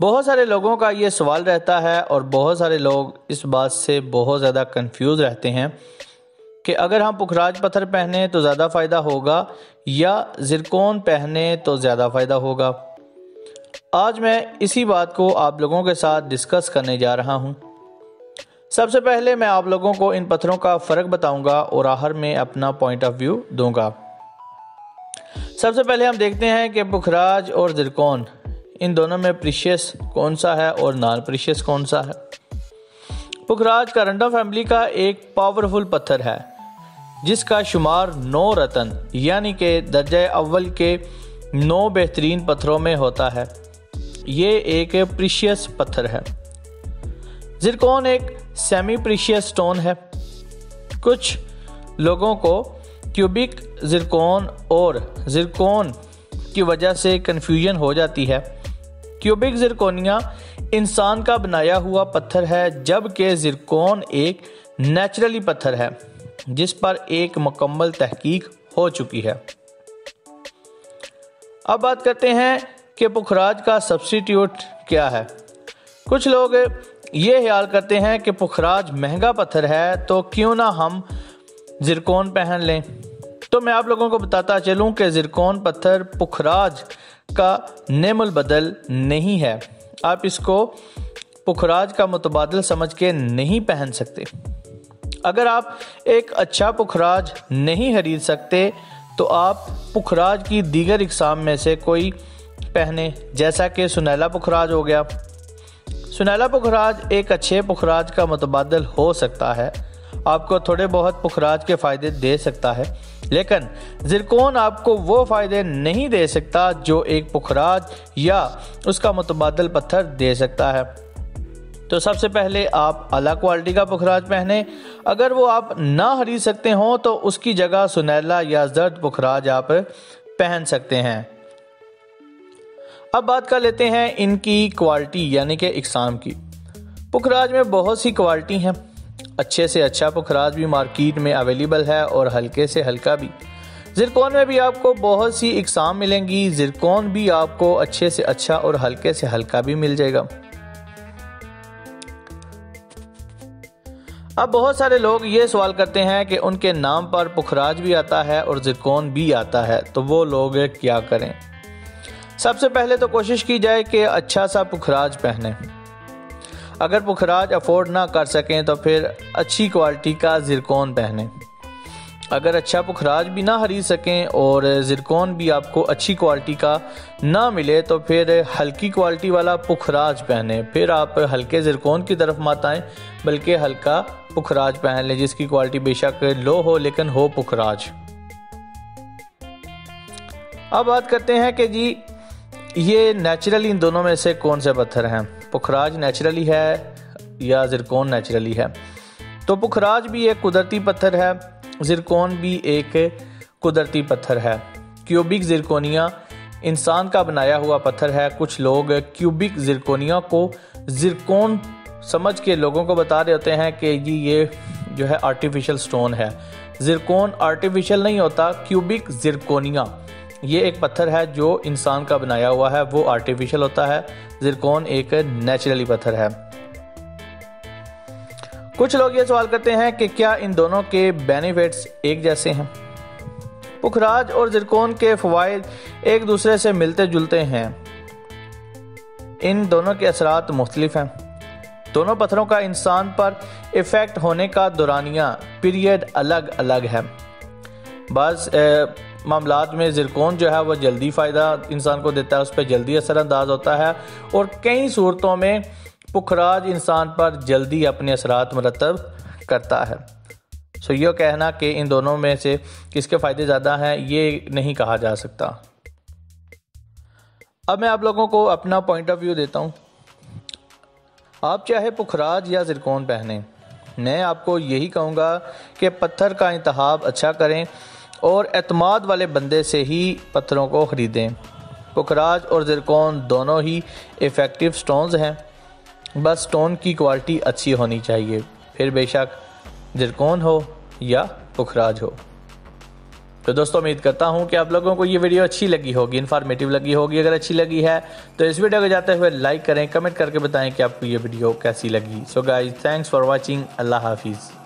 बहुत सारे लोगों का ये सवाल रहता है और बहुत सारे लोग इस बात से बहुत ज़्यादा कंफ्यूज रहते हैं कि अगर हम पुखराज पत्थर पहने तो ज़्यादा फ़ायदा होगा या ज़िरकोन पहने तो ज़्यादा फ़ायदा होगा। आज मैं इसी बात को आप लोगों के साथ डिस्कस करने जा रहा हूँ। सबसे पहले मैं आप लोगों को इन पत्थरों का फ़र्क बताऊँगा और आखिर में अपना पॉइंट ऑफ़ व्यू दूँगा। सबसे पहले हम देखते हैं कि पुखराज और जिरकोन इन दोनों में प्रीशियस कौन सा है और नॉन प्रीशियस कौन सा है? पुखराज करंडा फैमिली का एक पावरफुल पत्थर है, जिसका शुमार नौ रतन, यानी कि दर्जा अव्वल के नौ बेहतरीन पत्थरों में होता है। ये एक प्रीशियस पत्थर है। जिरकोन एक सेमी प्रीशियस स्टोन है। कुछ लोगों को क्यूबिक जिरकोन और जिरकोन की वजह से कन्फ्यूज़न हो जाती है। क्यूबिक जिरकोनिया इंसान का बनाया हुआ पत्थर है, जबकि जिरकोन एक नेचुरली पत्थर है, जिस पर एक मुकम्मल तहकीक हो चुकी है। अब बात करते हैं कि पुखराज का सब्सिट्यूट क्या है। कुछ लोग ये ख्याल करते हैं कि पुखराज महँगा पत्थर है तो क्यों ना हम जिरकोन पहन लें? तो मैं आप लोगों को बताता चलूँ कि जिरकोन पत्थर पुखराज का नेमुल बदल नहीं है। आप इसको पुखराज का मुतबादल समझ के नहीं पहन सकते। अगर आप एक अच्छा पुखराज नहीं खरीद सकते तो आप पुखराज की दीगर इकसाम में से कोई पहने, जैसा कि सुनैला पुखराज हो गया। सुनैला पुखराज एक अच्छे पुखराज का मुतबादल हो सकता है आपको थोड़े बहुत पुखराज के फ़ायदे दे सकता है, लेकिन जिरकोन आपको वो फ़ायदे नहीं दे सकता जो एक पुखराज या उसका मुतबादल पत्थर दे सकता है। तो सबसे पहले आप अला क्वालिटी का पुखराज पहने। अगर वो आप ना खरीद सकते हो तो उसकी जगह सुनैला या जर्द पुखराज आप पहन सकते हैं। अब बात कर लेते हैं इनकी क्वालिटी, यानी कि इकसाम की। पुखराज में बहुत सी क्वालिटी हैं। अच्छे से अच्छा पुखराज भी मार्केट में अवेलेबल है और हल्के से हल्का भी। जिरकोन में भी आपको बहुत सी इकसाम मिलेंगी। जिरकोन भी आपको अच्छे से अच्छा और हल्के से हल्का भी मिल जाएगा। अब बहुत सारे लोग ये सवाल करते हैं कि उनके नाम पर पुखराज भी आता है और जिरकोन भी आता है। तो वो लोग क्या करें? सबसे पहले तो कोशिश की जाए कि अच्छा सा पुखराज पहने। अगर पुखराज अफोर्ड ना कर सकें तो फिर अच्छी क्वालिटी का जिरकोन पहने। अगर अच्छा पुखराज भी ना खरीद सकें और जिरकोन भी आपको अच्छी क्वालिटी का ना मिले तो फिर हल्की क्वालिटी वाला पुखराज पहने। फिर आप हल्के जिरकोन की तरफ़ मत आएँ, बल्कि हल्का पुखराज पहन लें, जिसकी क्वालिटी बेशक लो हो, लेकिन हो पुखराज। अब बात करते हैं कि जी ये नेचुरली इन दोनों में से कौन से पत्थर हैं? पुखराज नेचुरली है या जिरकोन नेचुरली है? तो पुखराज भी एक कुदरती पत्थर है, जिरकोन भी एक कुदरती पत्थर है। क्यूबिक जिरकोनिया इंसान का बनाया हुआ पत्थर है। कुछ लोग क्यूबिक जिरकोनिया को जिरकोन समझ के लोगों को बता रहे होते हैं कि जी ये जो है आर्टिफिशियल स्टोन है। जिरकोन आर्टिफिशियल नहीं होता, क्यूबिक जिरकोनिया। ये एक पत्थर है जो इंसान का बनाया हुआ है। वो आर्टिफिशियल होता है। जिरकोन एक नेचुरली पत्थर है। कुछ लोग ये सवाल करते हैं कि क्या इन दोनों के बेनिफिट्स एक जैसे हैं? पुखराज और जिरकोन के फवायद एक दूसरे से मिलते जुलते हैं। इन दोनों के असरात मुख्तलिफ़ हैं। दोनों पत्थरों का इंसान पर इफ़ेक्ट होने का दौरानिया पीरियड अलग अलग है बस मामला में ज़िरकोन जो है वह जल्दी फ़ायदा इंसान को देता है, उस पर जल्दी असरानंदाज होता है और कई सूरतों में पुखराज इंसान पर जल्दी अपने असरात मरतब करता है। सो ये कहना कि इन दोनों में से किसके फ़ायदे ज़्यादा हैं, ये नहीं कहा जा सकता। अब मैं आप लोगों को अपना पॉइंट ऑफ़ व्यू देता हूँ। आप चाहे पुखराज या ज़िरकोन पहने, मैं आपको यही कहूँगा कि पत्थर का इंतहाब अच्छा करें और अतमाद वाले बंदे से ही पत्थरों को ख़रीदें। पुखराज और जिरकोन दोनों ही इफ़ेक्टिव स्टोन्स हैं। बस स्टोन की क्वालिटी अच्छी होनी चाहिए। फिर बेशक जिरकोन हो या पुखराज हो। तो दोस्तों, उम्मीद करता हूँ कि आप लोगों को ये वीडियो अच्छी लगी होगी इन्फॉर्मेटिव लगी होगी। अगर अच्छी लगी है तो इस वीडियो को जाते हुए लाइक करें कमेंट करके बताएँ कि आपको ये वीडियो कैसी लगी। So guys thanks for watching Allah हाफिज़।